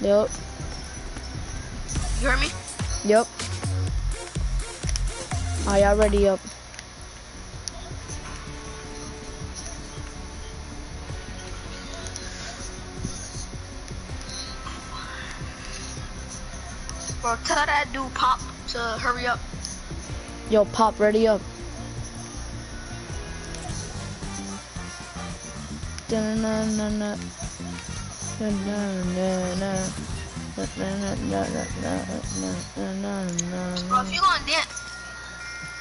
Yep. You heard me? Yep. I oh, already up. Bro, tell that dude Pop to hurry up. Yo, Pop, ready up. Dun -dun -dun if you gonna dance,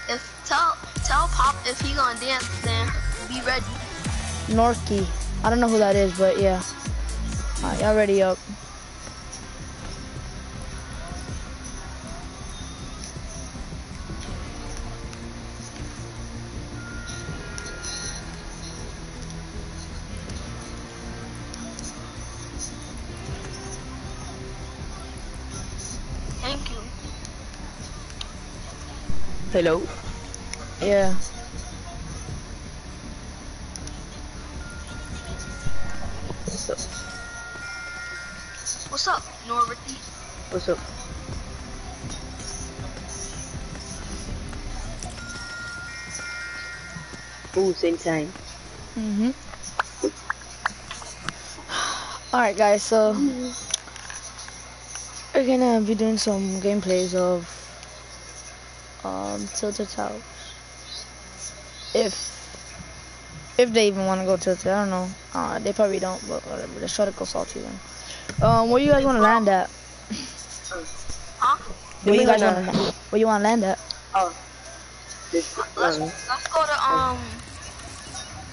if tell tell pop if he gonna dance, then be ready. North. I don't know who that is, but yeah. Alright, y'all ready up. Hello. Yeah. What's up? What's up? What's up? Ooh, same time. Mm-hmm. Alright guys, so we're gonna be doing some gameplays of um Tilted Towers. If if they even wanna go Tilted, I don't know. Uh they probably don't, but whatever. Let's try to go salty then. Um where you guys wanna land at? Huh? Where you guys Lemina. wanna where you wanna land at? Oh. This, Let's um, let's go to um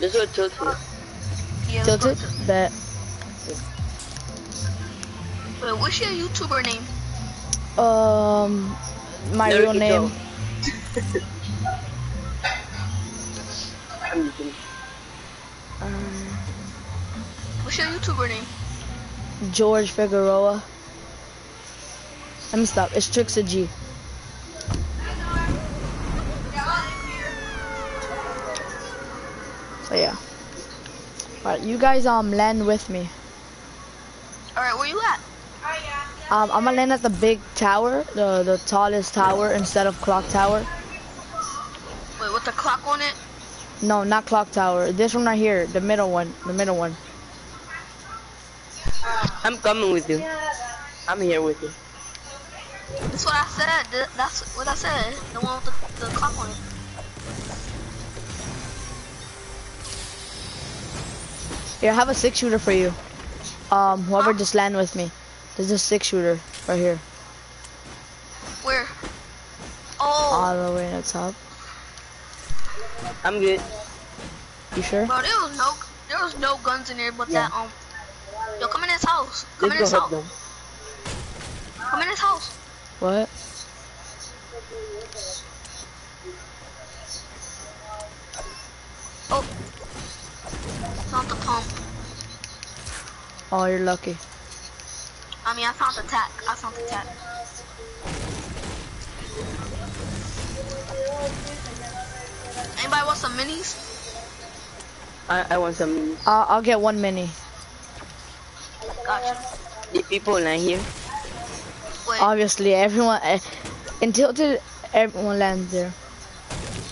this is Tilted. yeah. let's go Tilted? to- Bet. Wait, what's your YouTuber name? Um my There real name. go. Um, What's your YouTuber name? George Figueroa. Let me stop. It's Trixa G. So yeah. Alright, you guys um land with me. All right, where you at? Um, I'm gonna land at the big tower, the the tallest tower instead of clock tower. Wait, with the clock on it? No, not clock tower. This one right here, the middle one, the middle one. I'm coming with you. I'm here with you. That's what I said. That's what I said. The one with the, the clock on it. Here, I have a six shooter for you. Um, whoever Huh? just land with me. There's a six shooter right here, Where? Oh, all the way at the top. I'm good. You sure? bro, there was no there was no guns in there, but Yeah. that um. Yo, come in his house. Come in Let's this go help house. them. Come in his house. What? Oh. Found the pump. Oh, you're lucky. I mean, I found the tack. I found the tack. Anybody want some minis? I, I want some minis. Uh, I'll get one mini. Gotcha. The people land here. Wait, Obviously, everyone uh, until till everyone lands there.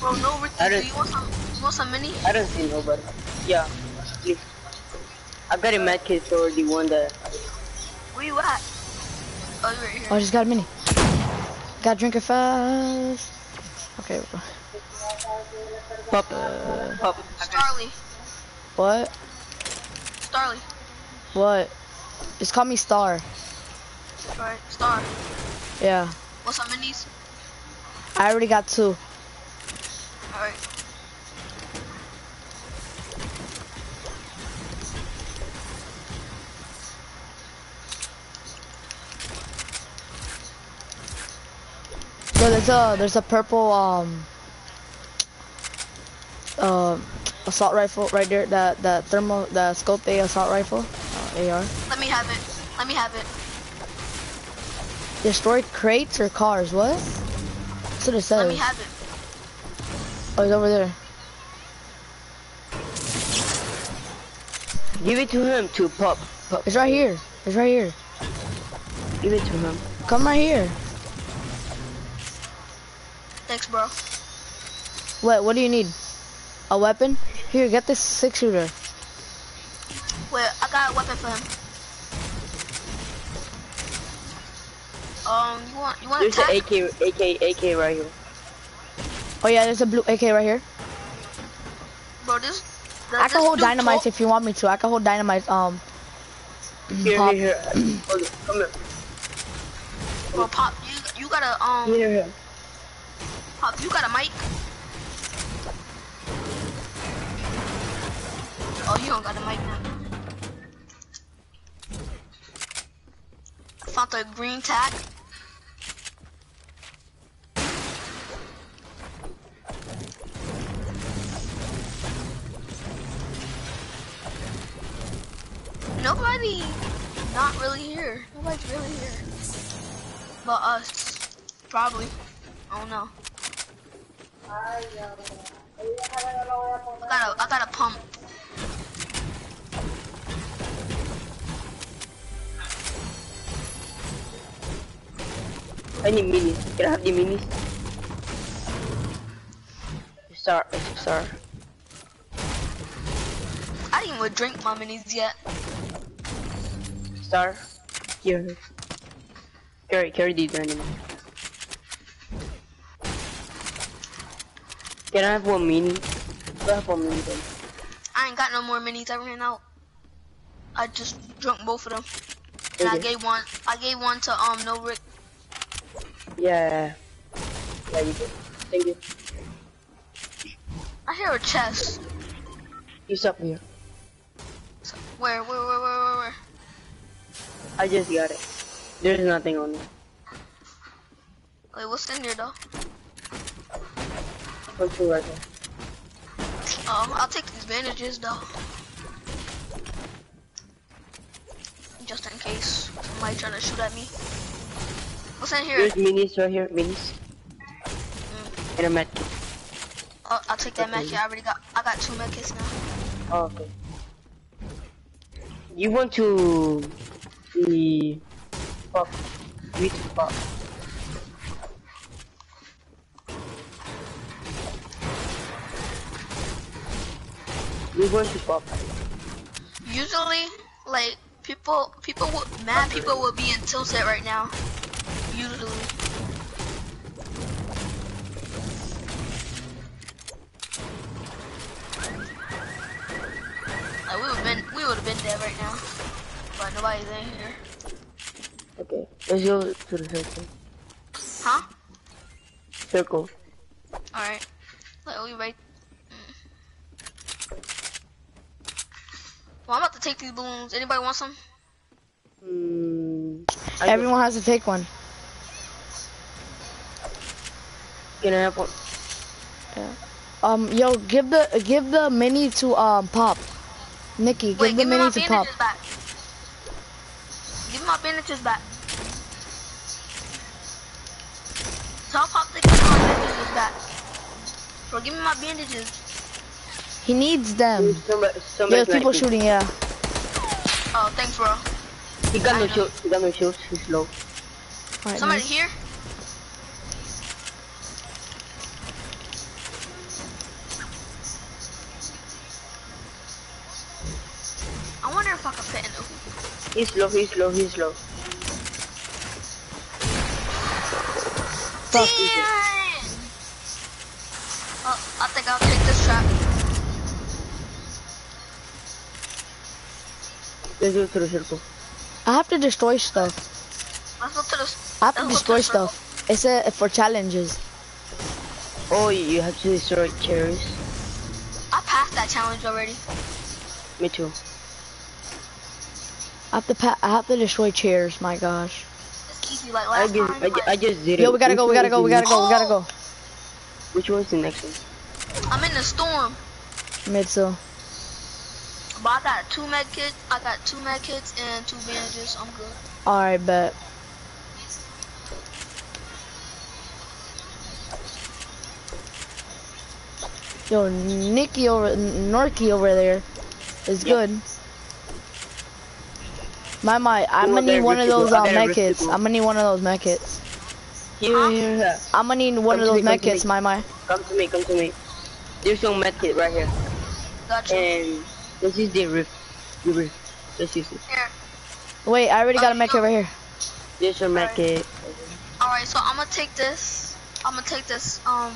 bro, no, Ricky, I do don't- you want some? You want some mini? I don't see nobody. Yeah, please. I got a med kit for the one that. Where you at? Oh, you're right here. Oh, I just got a mini. Got to drink it fast. Okay. Pop. Uh, Pop. Starly. what? Starly. What? Just call me Star. Alright, Star. Yeah. Want some minis? I already got two. Alright. So there's a there's a purple um uh, assault rifle right there. That that thermal the scope A assault rifle uh, AR. Let me have it. Let me have it. Destroy crates or cars? What? That's what it Let me have it. Oh, it's over there. Give it to him to pop. Pop. It's right here. It's right here. Give it to him. Come right here. Thanks, bro. What? What do you need? A weapon? Here, get this six shooter. Wait, I got a weapon for him. Um, you want you want There's to an? AK, AK, AK right here. Oh yeah, there's a blue AK right here. Bro, this. the- I this can hold dynamite if you want me to. I can hold dynamite. Um. Here, Pop. here, here. Hold it. Come here. Bro, pop, you you got a um, Here, here. pop, you got a mic. You don't got a mic now. I found the green tag. Nobody, not really here. Nobody's really here. But us, probably. I don't know. I got a, I got a pump. I need minis. Can I have the minis? Star, star. I didn't even drink my minis yet. Star. Here. Carry, carry these animals. Can I have one mini? I have one mini then. I ain't got no more minis. I ran out. I just drunk both of them. And I gave one. I gave one to um no Rick. Yeah. Yeah, you did. Thank you. I hear a chest. He's up here. Where, where, where, where, where, where? I just got it. There's nothing on it. Wait, what's in there though? Put you right there. Um, I'll take these bandages though. Just in case somebody trying to shoot at me. What's in here? There's minis right here, minis. Mm. And a med kit. Oh, I'll take that med kit. I already got. I got two med kits now. Oh, okay. You want to the pop? We to pop. We want to pop. Usually, like people, people would mad people would be in Tilted right now. Usually. Like we would been, we would have been dead right now, but nobody's in here, Okay, let's go to the circle. huh? Circle. All right, like we right. mm. Well, I'm about to take these balloons. Anybody want some? Hmm. I Everyone has to take one. Can I have one? Um, yo, give the give the mini to um Pop. Nikki, give Wait, the give mini to Pop. bandages back. Give my bandages back. Tell Pop to give my bandages back. Bro, give me my bandages. He needs them. Somebody, somebody There's people shooting. Yeah. Oh, thanks, bro. He got I no know. shield. He got no shield. He's low. Alright, Somebody nice. here? He's low. He's low. He's low. Fuck. Damn! Oh, I think I'll take this trap. Let's go to the circle. I have to destroy stuff. Let's go to. I have to destroy the stuff. It's a for challenges. Oh, you have to destroy cherries. I passed that challenge already. Me too. I have to pa I have to destroy chairs. My gosh. It's easy like I just, time. I, ju- like- I just did it. Yo, we gotta Which go. We gotta go. We gotta go. We gotta go. Oh! Which one's the next one? I'm in the storm. Mitsu. But I got two med kits. I got two med kits and two bandages. I'm good. Alright, bet. Yo, Nikki over, Norky over there is Yep. good. My my, I'm gonna need one of those go. uh, med kits. I'm gonna need one of those med kits. Here, here, here. I'm gonna need one Come of those me, come med kits, my my. Come to me, come to me. There's your med kit right here. Gotcha. And this is the roof. The rift. Let's use it. Here. Wait, I already got a med kit right here. There's your med kit. Alright, so I'm gonna take this. I'm gonna take this, um,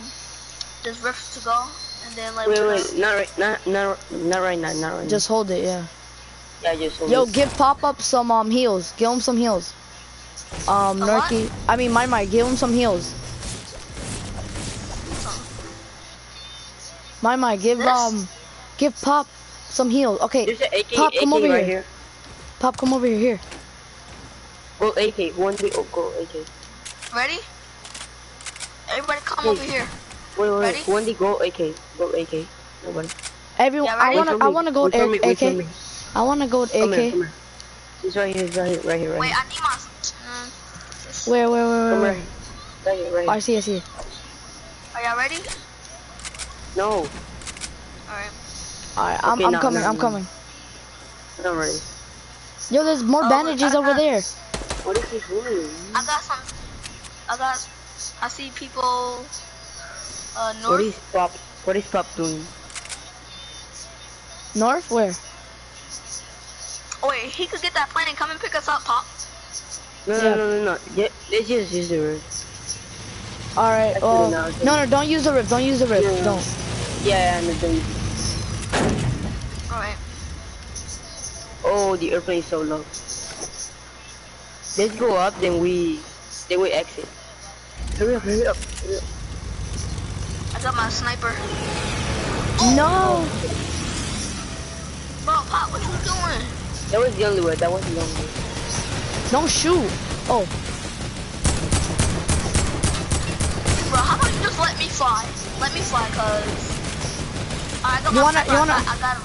this rift to go. And then, like, Wait, we're wait, not right, not, not, not right now, not right now. Just hold it, yeah. Now. Yeah, just Yo, give Pop Up some um heals. Give him some heals. Um, A what? Nurky. I mean, my my, give him some heals. My my, give This? um, give Pop some heals. Okay, There's an AK, Pop, AK come over right here. here. Pop, come over here. Here. Go AK, one, three, oh, go AK. Ready? Everybody come Hey. over here. Wait, wait, Ready? wait. One, D, go AK. Go AK. Nobody. Everyone, Yeah, I wanna, Wait for I me. wanna go with Wait for me, A- wait for AK. me. I wanna go with Come here, come here. He's right here, he's right here, right here, right Wait, here. I need my. This- Where, where, where, Come where? here. where? Right here, right Oh, I here. see, I see. Are y'all ready? No, Alright. Alright, I'm, Okay, I'm now, coming, now, I'm now. coming. not ready. Yo, there's more Oh, bandages I over got- there. What is he doing? I got some. I got. I see people. Uh, north. is Pop? What is Pop doing? North? Where? Oh wait, he could get that plane and come and pick us up, Pop. No, Yeah. no, no, no, no. Yeah, let's just use the road. Alright, Actually, oh. no, No, no, don't use the rift. Don't use the rift. Yeah. Don't. Yeah, and then. Alright. Oh, the airplane is so low. Let's go up, then we, then we exit. Hurry up, hurry up, hurry up. I got my sniper. No! Bro, Pop, what you doing? That was the only way. That was the only way. Don't shoot. Oh, Bro, how about you just let me fly? Let me fly, cause I got You my wanna- sniper. you wanna- I, got, him.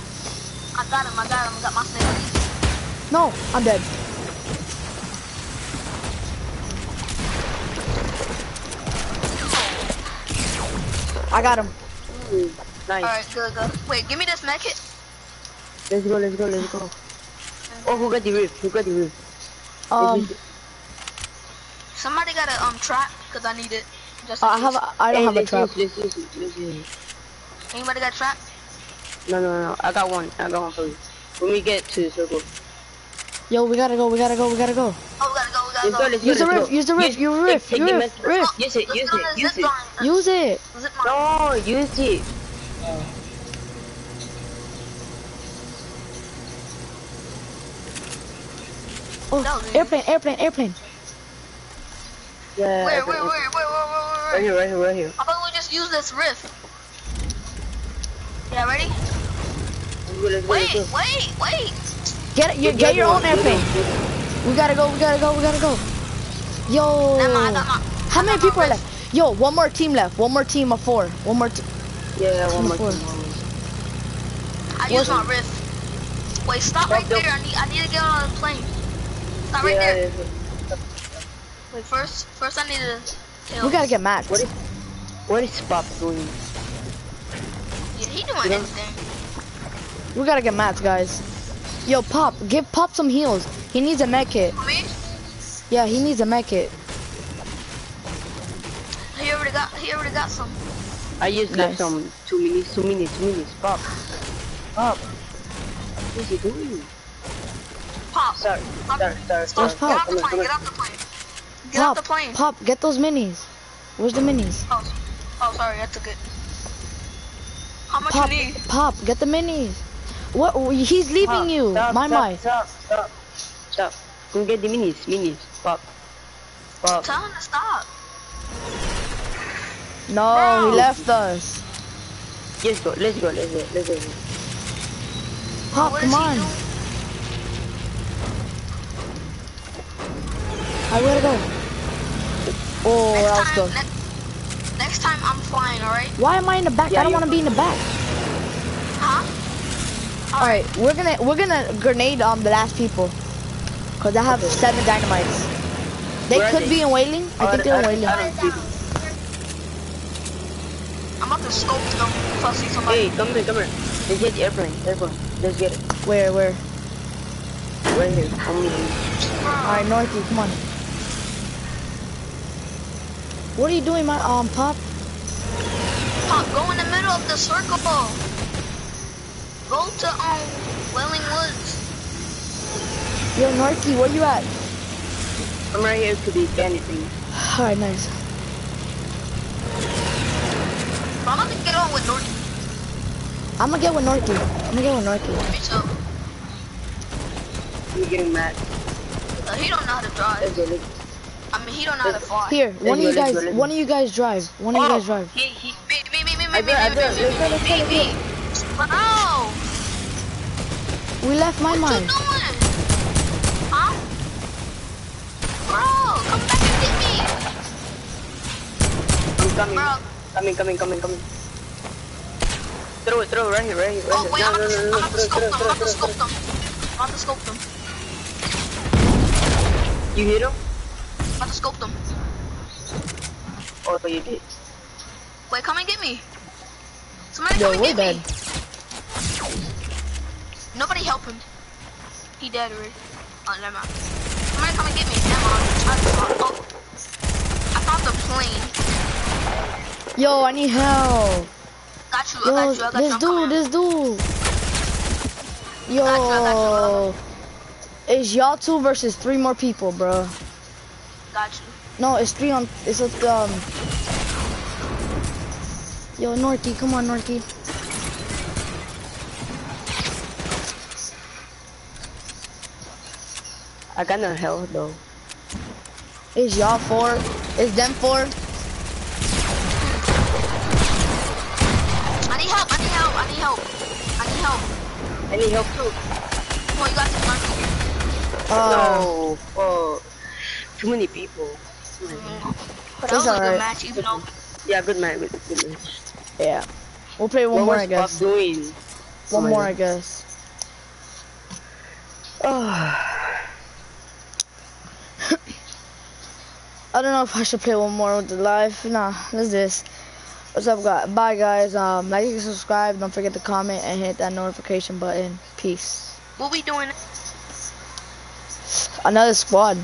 I got him. I got him. I got my sniper. no, I'm dead. I got him. Mm, nice. Alright, good, good. Wait, give me this med kit. Let's go, let's go, let's go. Oh, who got the roof? Who got the roof? Um, Somebody got a um trap, cause I need it. Just in I have, case. a, I don't Hey, have a let's trap. Use, let's use use. Anybody got a trap? No, no, no. I got one. I got one for you. When we get to the circle. Yo, we gotta go, we gotta go, we gotta go. Oh, we gotta go. We gotta Let's go. go, let's Use go, the let's rift, go. use the rift, use the rift, take use the the mess- rift. Use it, use it, use it. Use it. Zip. No, use it. Oh, No, airplane, airplane, airplane. Yeah. Where, okay, where, where, okay. where, where, where, where, Right here, right here, right here. How about we just use this rift? Yeah, ready? Let's go, let's go, Wait, wait, wait. Get you, get your own airplane. We gotta go, we gotta go, we gotta go. Yo. Never mind, I got my. How many people are left? Yo, one more team left. One more team of four. One more team. Yeah, one more Four. time. one more. I use my rift. Wait, stop Stop right there. I need, I need to get on the plane. Stop right Yeah, there. yeah, yeah. Wait, first, first I need to. Kill. We gotta get max. What is, what is Pop doing? Yeah, he doing You know- anything. We gotta get max, guys. Yo, Pop, give Pop some heals. He needs a med kit. Me, Yeah, he needs a med kit. he already got, he already got some. I just Nice. left some two minutes, two minutes, two minutes. Pop. Pop. What is he doing? Pop. Sorry, Pop. sorry, sorry, Stop. sorry. Pop? Get off the plane. Get off the plane. Get Pop, off the plane. Pop, get those minis. Where's the minis? Oh, oh, sorry, I took it. How much Pop, you need? Pop, get the minis. What? He's leaving Pop, you. Stop, my stop, my. Stop, stop, stop. Go get the minis, minis. Pop. Pop. Tell him to stop. No, Bro. he left us. Let's go, let's go, let's go, let's go. Pop, What come is he on. I gotta go. Oh, that was Next time, close. ne- next time I'm flying, alright? Why am I in the back? Yeah, I don't want to be in the back. Huh? All right, we're gonna we're gonna grenade um the last people, cause I have seven dynamites. They Where could they? be in Wailing. I think they're in Wailing. I don't see them. I'm about to scope them if I see somebody. Hey, come here, come here. Let's get the airplane, airplane. Let's get it. Where where? Right here. I'm here. Alright, Norky, come on. What are you doing, my um pop? Pop, go in the middle of the circle. Ball. Go to um Wailing Woods. Yo, Norky, where you at? I'm right here to be anything. Alright, nice. I'm about to get on with North. I'm gonna get with Norky. I'm gonna get with Norky. Me too. I'm getting mad. Uh, he don't know how to drive. Let's go, let's I mean, he don't know how to fly. Here, one of you go, let's guys, go, let's go. one of you guys drive. One of you guys oh, drive. He, he, Me, me, me, me, me, I me, do it, I me, do it. me, Let's go, let's go, me, let's me, go. me. No! We left my What mine. you doing? Huh? Bro, come back and get me. I'm coming. Bro. Coming, coming, coming, coming. Throw it, throw it right here, right here, right Oh, here. wait, no, I'm no, about to, no, I'm no, about to throw, scope throw, them. I'm throw, about to throw, scope throw. them. I'm about to scope them. You hit him? I'm about to scope them. Oh, you did. Wait, come and get me. Somebody Yo, come and get dead. me. Nobody help him. He dead already. Oh, never mind. Somebody come and get me. Never mind. I, oh, I found the plane. Yo, I need help. Got you. I Yo, got you. I got this you. I'm dude, this dude. got you, I got Yo, it's y'all two versus three more people, bro. Got you. No, it's three on. It's a um. Yo, Norky, come on, Norky. I got no health though. It's y'all four. It's them four. I need help. I need help. I need help. I need help. I need help too. Come on, you got this. Monkey. Oh, no. Oh, too many people. But that was a alright. good match, even though Yeah, good man, good, good man. yeah. We'll play one what more, was I guess. Bob doing? One my more, I guess. Oh. I don't know if I should play one more with the live. Nah, let's do this. What's up, guys? Bye, guys. Um, like and subscribe. Don't forget to comment and hit that notification button. Peace. what we doing? Another squad.